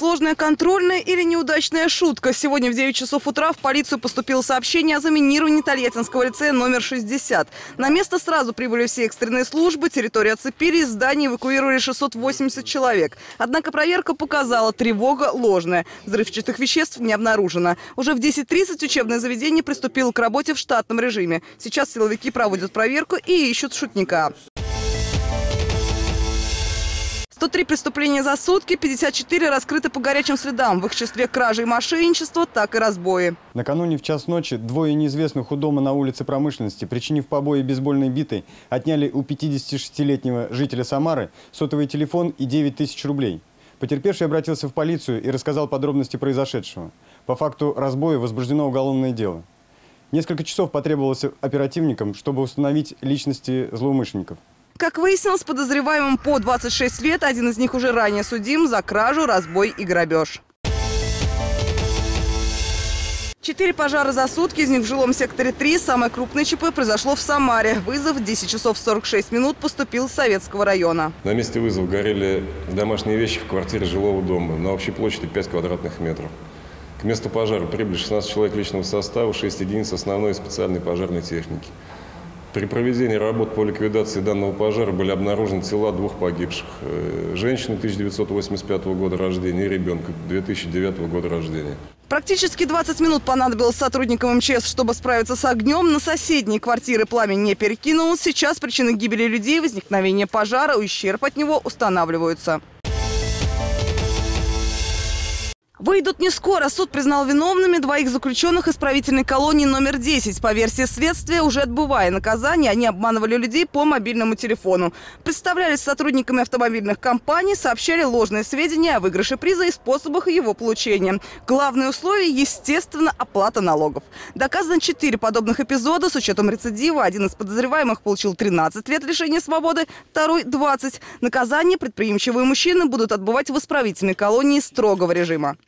ложная контрольная или неудачная шутка? Сегодня в 9 часов утра в полицию поступило сообщение о заминировании Тольяттинского лицея номер 60. На место сразу прибыли все экстренные службы, территорию оцепили, из здания эвакуировали 680 человек. Однако проверка показала, тревога ложная. Взрывчатых веществ не обнаружено. Уже в 10.30 учебное заведение приступило к работе в штатном режиме. Сейчас силовики проводят проверку и ищут шутника. 103 преступления за сутки, 54 раскрыты по горячим следам. В их числе кражи и мошенничество, так и разбои. Накануне в час ночи двое неизвестных у дома на улице промышленности, причинив побои бейсбольной битой, отняли у 56-летнего жителя Самары сотовый телефон и 9 тысяч рублей. Потерпевший обратился в полицию и рассказал подробности произошедшего. По факту разбоя возбуждено уголовное дело. Несколько часов потребовалось оперативникам, чтобы установить личности злоумышленников. Как выяснилось, подозреваемым по 26 лет, один из них уже ранее судим за кражу, разбой и грабеж. Четыре пожара за сутки, из них в жилом секторе 3. Самое крупное ЧП произошло в Самаре. Вызов в 10 часов 46 минут поступил с Советского района. На месте вызова горели домашние вещи в квартире жилого дома на общей площади 5 квадратных метров. К месту пожара прибыли 16 человек личного состава, 6 единиц основной и специальной пожарной техники. При проведении работ по ликвидации данного пожара были обнаружены тела двух погибших. Э, женщины 1985 года рождения и ребенка 2009 года рождения. Практически 20 минут понадобилось сотрудникам МЧС, чтобы справиться с огнем. На соседние квартиры пламя не перекинулось. Сейчас причины гибели людей, возникновения пожара, ущерб от него устанавливаются. Выйдут не скоро. Суд признал виновными двоих заключенных исправительной колонии номер 10. По версии следствия, уже отбывая наказание, они обманывали людей по мобильному телефону. Представлялись сотрудниками автомобильных компаний, сообщали ложные сведения о выигрыше приза и способах его получения. Главное условие – естественно, оплата налогов. Доказано четыре подобных эпизода. С учетом рецидива один из подозреваемых получил 13 лет лишения свободы, второй – 20. Наказание предприимчивые мужчины будут отбывать в исправительной колонии строгого режима.